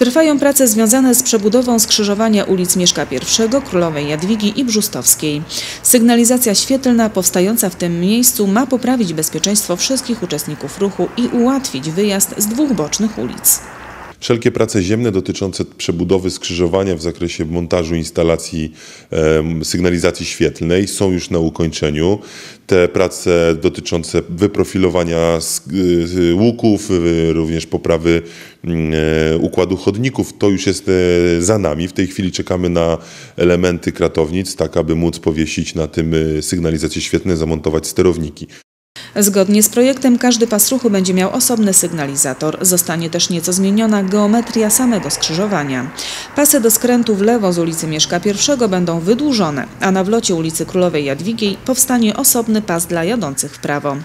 Trwają prace związane z przebudową skrzyżowania ulic Mieszka I, Królowej Jadwigi i Brzustowskiej. Sygnalizacja świetlna powstająca w tym miejscu ma poprawić bezpieczeństwo wszystkich uczestników ruchu i ułatwić wyjazd z dwóch bocznych ulic. Wszelkie prace ziemne dotyczące przebudowy skrzyżowania w zakresie montażu instalacji sygnalizacji świetlnej są już na ukończeniu. Te prace dotyczące wyprofilowania y, łuków, y, również poprawy mm, e, układu chodników, to już jest e, za nami. W tej chwili czekamy na elementy kratownic, tak aby móc powiesić na tym y, sygnalizacje świetlne, zamontować sterowniki. Zgodnie z projektem każdy pas ruchu będzie miał osobny sygnalizator. Zostanie też nieco zmieniona geometria samego skrzyżowania. Pasy do skrętu w lewo z ulicy Mieszka I będą wydłużone, a na wlocie ulicy Królowej Jadwigiej powstanie osobny pas dla jadących w prawo.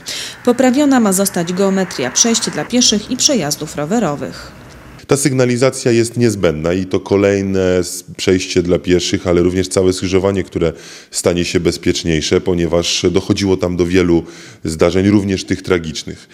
Poprawiona ma zostać geometria przejść dla pieszych i przejazdów rowerowych. Ta sygnalizacja jest niezbędna i to kolejne przejście dla pieszych, ale również całe skrzyżowanie, które stanie się bezpieczniejsze, ponieważ dochodziło tam do wielu zdarzeń, również tych tragicznych.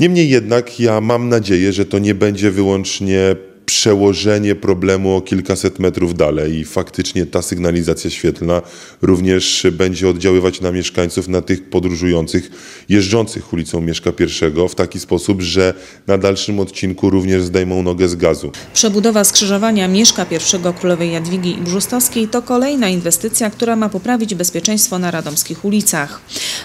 Niemniej jednak ja mam nadzieję, że to nie będzie wyłącznie przełożenie problemu o kilkaset metrów dalej i faktycznie ta sygnalizacja świetlna również będzie oddziaływać na mieszkańców, na tych podróżujących, jeżdżących ulicą Mieszka I w taki sposób, że na dalszym odcinku również zdejmą nogę z gazu. Przebudowa skrzyżowania Mieszka I Królowej Jadwigi i Brzustowskiej to kolejna inwestycja, która ma poprawić bezpieczeństwo na radomskich ulicach.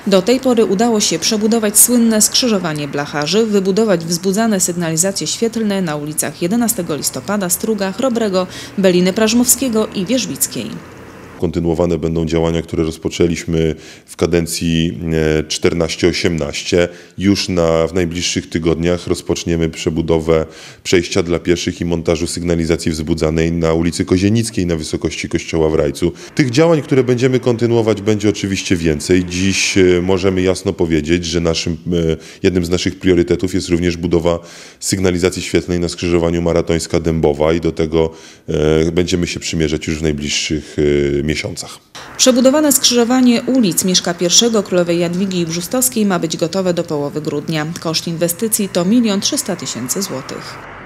Do tej pory udało się przebudować słynne skrzyżowanie Blacharzy, wybudować wzbudzane sygnalizacje świetlne na ulicach 11 listopada, Struga, Chrobrego, Beliny Prażmowskiego i Wierzbickiej. Kontynuowane będą działania, które rozpoczęliśmy w kadencji e, 14-18. Już na, w najbliższych tygodniach rozpoczniemy przebudowę przejścia dla pieszych i montażu sygnalizacji wzbudzanej na ulicy Kozienickiej na wysokości Kościoła w Rajcu. Tych działań, które będziemy kontynuować będzie oczywiście więcej. Dziś e, możemy jasno powiedzieć, że naszym, e, jednym z naszych priorytetów jest również budowa sygnalizacji świetlnej na skrzyżowaniu Maratońska-Dębowa i do tego e, będziemy się przymierzać już w najbliższych e, miesiącach. Przebudowane skrzyżowanie ulic Mieszka I Królowej Jadwigi i Brzustowskiej ma być gotowe do połowy grudnia. Koszt inwestycji to 1 300 tysięcy złotych.